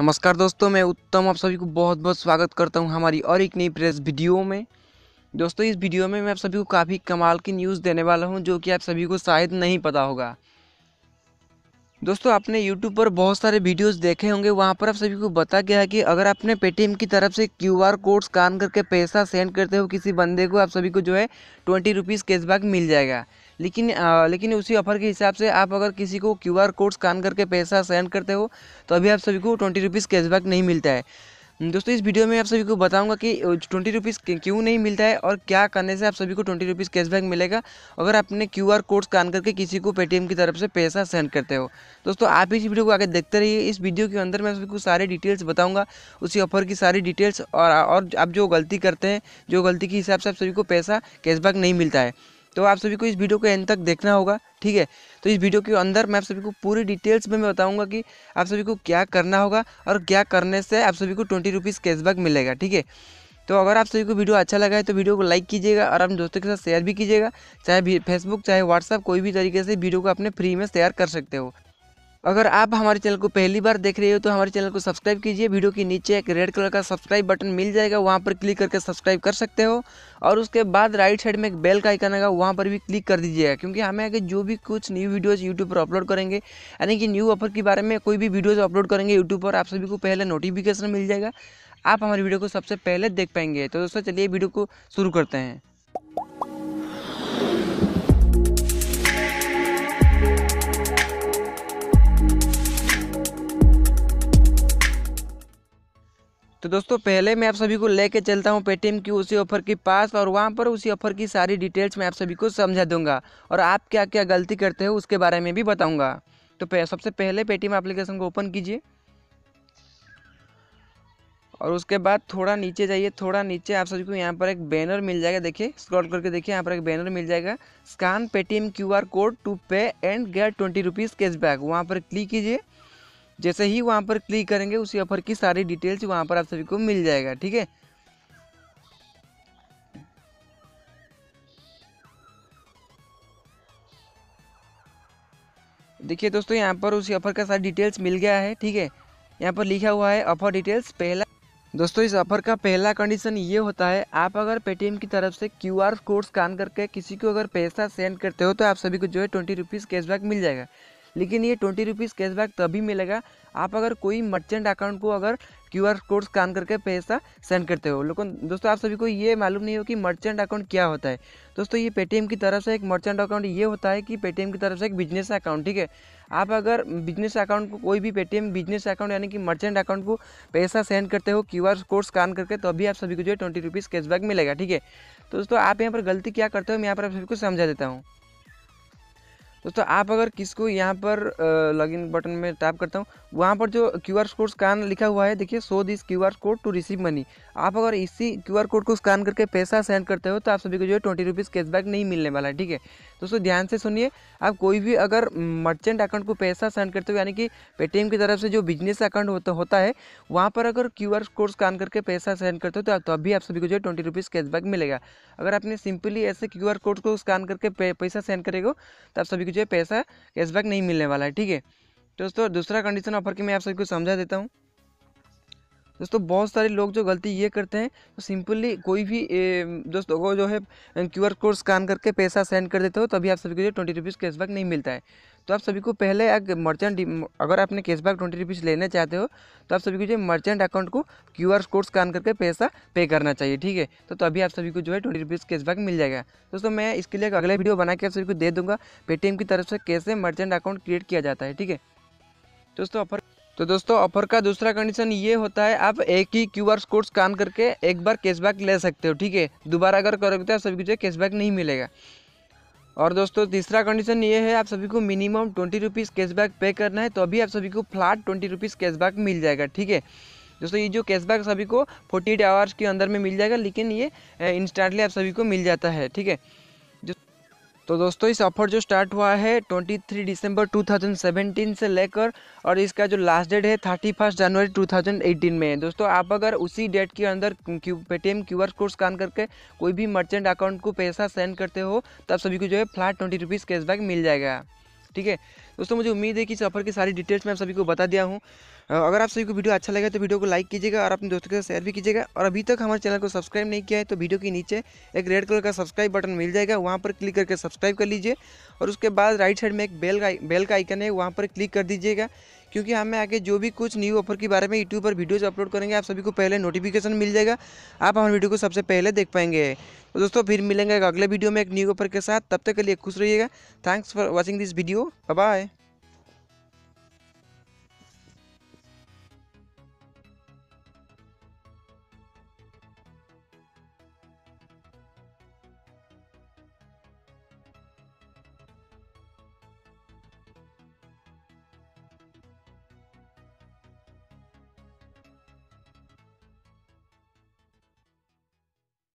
नमस्कार दोस्तों, मैं उत्तम आप सभी को बहुत बहुत स्वागत करता हूँ हमारी और एक नई प्रेस वीडियो में। दोस्तों, इस वीडियो में मैं आप सभी को काफ़ी कमाल की न्यूज़ देने वाला हूँ, जो कि आप सभी को शायद नहीं पता होगा। दोस्तों आपने YouTube पर बहुत सारे वीडियोस देखे होंगे। वहाँ पर आप सभी को बता गया है कि अगर आपने पेटीएम की तरफ़ से क्यू आर कोड स्कैन करके पैसा सेंड करते हो किसी बंदे को आप सभी को जो है ट्वेंटी रुपीज़ कैशबैक मिल जाएगा। लेकिन आ, लेकिन उसी ऑफ़र के हिसाब से आप अगर किसी को क्यू आर कोड स्कैन करके पैसा सेंड करते हो तो अभी आप सभी को ट्वेंटी रुपीज़ कैशबैक नहीं मिलता है। दोस्तों, इस वीडियो में आप सभी को बताऊँगा कि ट्वेंटी रुपीज़ क्यों नहीं मिलता है और क्या करने से आप सभी को ट्वेंटी रुपीज़ कैशबैक मिलेगा अगर आपने क्यू आर कोड स्कैन करके किसी को पेटीएम की तरफ़ से पैसा सेंड करते हो। दोस्तों, आप इस वीडियो को आगे देखते रहिए। इस वीडियो के अंदर मैं सभी को सारे डिटेल्स बताऊँगा, उसी ऑफ़र की सारी डिटेल्स और और आप जो गलती करते हैं, जो गलती के हिसाब से आप सभी को पैसा कैशबैक नहीं मिलता है। तो आप सभी को इस वीडियो को एंड तक देखना होगा, ठीक है? तो इस वीडियो के अंदर मैं आप सभी को पूरी डिटेल्स में मैं बताऊँगा कि आप सभी को क्या करना होगा और क्या करने से आप सभी को ट्वेंटी रुपीज़ कैशबैक मिलेगा, ठीक है? तो अगर आप सभी को वीडियो अच्छा लगा है तो वीडियो को लाइक कीजिएगा और अपने दोस्तों के साथ शेयर भी कीजिएगा, चाहे फेसबुक चाहे व्हाट्सअप कोई भी तरीके से वीडियो को अपने फ्री में शेयर कर सकते हो। अगर आप हमारे चैनल को पहली बार देख रहे हो तो हमारे चैनल को सब्सक्राइब कीजिए। वीडियो के नीचे एक रेड कलर का सब्सक्राइब बटन मिल जाएगा, वहाँ पर क्लिक करके सब्सक्राइब कर सकते हो। और उसके बाद राइट साइड में एक बेल का आइकन आएगा, वहाँ पर भी क्लिक कर दीजिएगा, क्योंकि हमें आगे जो भी कुछ न्यू वीडियोज़ यूट्यूब पर अपलोड करेंगे, यानी कि न्यू ऑफ़र के बारे में कोई भी वीडियोज़ अपलोड करेंगे यूट्यूब पर, आप सभी को पहले नोटिफिकेशन मिल जाएगा। आप हमारी वीडियो को सबसे पहले देख पाएँगे। तो दोस्तों, चलिए वीडियो को शुरू करते हैं। दोस्तों, पहले मैं आप सभी को लेके चलता हूँ पेटीएम की उसी ऑफ़र के पास और वहाँ पर उसी ऑफ़र की सारी डिटेल्स मैं आप सभी को समझा दूँगा। और आप क्या क्या गलती करते हो, उसके बारे में भी बताऊँगा। तो सबसे पहले पेटीएम एप्लीकेशन को ओपन कीजिए। और उसके बाद थोड़ा नीचे जाइए, थोड़ा नीचे आप सभी को यहाँ पर एक बैनर मिल जाएगा। देखिए स्क्रॉल करके देखिए, यहाँ पर एक बैनर मिल जाएगा। Scan Paytm Q R code to pay and get twenty rupees cashback वहाँ पर क्लिक कीजिए। जैसे ही वहाँ पर क्लिक करेंगे, उसी ऑफ़र की सारी डिटेल्स वहाँ पर आप सभी को मिल जाएगा, ठीक है? देखिए दोस्तों, यहाँ पर उसी ऑफ़र का सारी डिटेल्स मिल गया है, ठीक है? यहाँ पर लिखा हुआ है ऑफ़र डिटेल्स पहला दोस्तों, इस ऑफ़र का पहला कंडीशन ये होता है, आप अगर पेटीएम की तरफ़ से क्यू आर कोड स्कैन करके किसी को अगर पैसा सेंड करते हो तो आप सभी को जो है ट्वेंटी रुपीज़ कैशबैक मिल जाएगा। लेकिन ये ट्वेंटी रुपीज़ कैशबैक तभी मिलेगा आप अगर कोई मर्चेंट अकाउंट को अगर क्यू आर कोड स्कैन करके पैसा सेंड करते हो। लेकिन दोस्तों, आप सभी को ये मालूम नहीं हो कि मर्चेंट अकाउंट क्या होता है। दोस्तों, ये पेटीएम की तरफ़ से एक मर्चेंट अकाउंट ये होता है कि पेटीएम की तरफ़ से एक बिज़नेस अकाउंट ठीक है? आप अगर बिज़नेस अकाउंट को, कोई भी पेटीएम बिज़नेस अकाउंट यानी कि मर्चेंट अकाउंट को पैसा सेंड करते हो क्यू आर कोड स्कैन करके तो अभी आप सभी को जो है ट्वेंटी रुपीज़ कैशबैक मिलेगा, ठीक है? तो दोस्तों, आप यहाँ पर गलती क्या करते हो, मैं यहाँ पर आप सभी को समझा देता हूँ। दोस्तों, आप अगर किसको यहाँ पर लॉगिन बटन में टैप करता हूँ, वहाँ पर जो क्यू आर कोड स्कैन लिखा हुआ है, देखिए so this Q R code to receive money आप अगर इसी क्यू आर कोड को स्कैन करके पैसा सेंड करते हो तो आप सभी को जो है ट्वेंटी रुपीज़ कैशबैक नहीं मिलने वाला है, ठीक है? दोस्तों, ध्यान से सुनिए, आप कोई भी अगर मर्चेंट अकाउंट को पैसा सेंड करते हो, यानी कि पेटीएम की तरफ़ से जो बिज़नेस अकाउंट होता होता है, वहाँ पर अगर क्यू आर कोड स्कैन करके पैसा सेंड करते हो तो अभी आप सभी को जो है ट्वेंटी रुपीज़ कैशबैक मिलेगा। अगर आपने सिंपली ऐसे क्यू आर कोड को स्कैन करके पैसा सेंड करेगा तो आप सभी को जो है पैसा कैशबैक नहीं मिलने वाला है, ठीक है? दोस्तों, दूसरा कंडीशन ऑफ़र की मैं आप सभी को समझा देता हूँ। दोस्तों, बहुत सारे लोग जो गलती ये करते हैं तो सिंपली कोई भी दोस्तों को जो है क्यू आर कोड स्कैन करके पैसा सेंड कर देते हो, तभी आप सभी को जो ट्वेंटी रुपीज़ कैशबैक नहीं मिलता है। तो आप सभी को पहले मर्चेंट अगर आपने कैशबैक ट्वेंटी रुपीज़ लेने चाहते हो तो आप सभी को जो मर्चेंट अकाउंट को क्यू आर कोड स्कैन करके पैसा पे करना चाहिए, ठीक है? तो तभी आप सभी को जो है ट्वेंटी रुपीज़ कैशबैक मिल जाएगा। दोस्तों, मैं इसके लिए अगले वीडियो बना के आप सभी को दे दूँगा, पेटीएम की तरफ़ से कैसे मर्चेंट अकाउंट क्रिएट किया जाता है, ठीक है? दोस्तों ऑफ़र तो दोस्तों ऑफ़र का दूसरा कंडीशन ये होता है, आप एक ही क्यू आर कोड स्कैन करके एक बार कैशबैक ले सकते हो, ठीक है? दोबारा अगर करोगे तो सभी को कैशबैक नहीं मिलेगा। और दोस्तों, तीसरा कंडीशन ये है, आप सभी को मिनिमम ट्वेंटी रुपीज़ कैशबैक पे करना है तो अभी आप सभी को फ्लैट ट्वेंटी रुपीज़ कैशबैक मिल जाएगा, ठीक है? दोस्तों, ये जो कैशबैक सभी को फोर्टी एट आवर्स के अंदर में मिल जाएगा, लेकिन ये इंस्टेंटली आप सभी को मिल जाता है, ठीक है? तो दोस्तों, इस ऑफ़र जो स्टार्ट हुआ है 23 दिसंबर 2017 से लेकर और इसका जो लास्ट डेट है थर्टी फ़र्स्ट जनवरी 2018 में। दोस्तों, आप अगर उसी डेट के अंदर Q Paytm Q R code scan करके कोई भी मर्चेंट अकाउंट को पैसा सेंड करते हो, तब सभी को जो है फ्लैट ट्वेंटी रुपीज़ कैशबैक मिल जाएगा। ठीक है? दोस्तों, मुझे उम्मीद है कि सफ़र की सारी डिटेल्स मैं आप सभी को बता दिया हूँ। अगर आप सभी को वीडियो अच्छा लगा तो वीडियो को लाइक कीजिएगा और अपने दोस्तों के साथ शेयर भी कीजिएगा। और अभी तक हमारे चैनल को सब्सक्राइब नहीं किया है तो वीडियो के नीचे एक रेड कलर का सब्सक्राइब बटन मिल जाएगा। वहाँ पर क्लिक करके सब्सक्राइब कर लीजिए और उसके बाद राइट साइड में एक बेल का बेल का आइकन है, वहाँ पर क्लिक कर दीजिएगा। क्योंकि हमें आगे जो भी कुछ न्यू ऑफ़र के बारे में यूट्यूब पर वीडियोज़ अपलोड करेंगे, आप सभी को पहले नोटिफिकेशन मिल जाएगा। आप हमारे वीडियो को सबसे पहले देख पाएँगे। तो दोस्तों, फिर मिलेंगे अगले वीडियो में एक न्यू ऑफ़र के साथ। तब तक के लिए खुश रहिएगा। Thanks for watching this video bye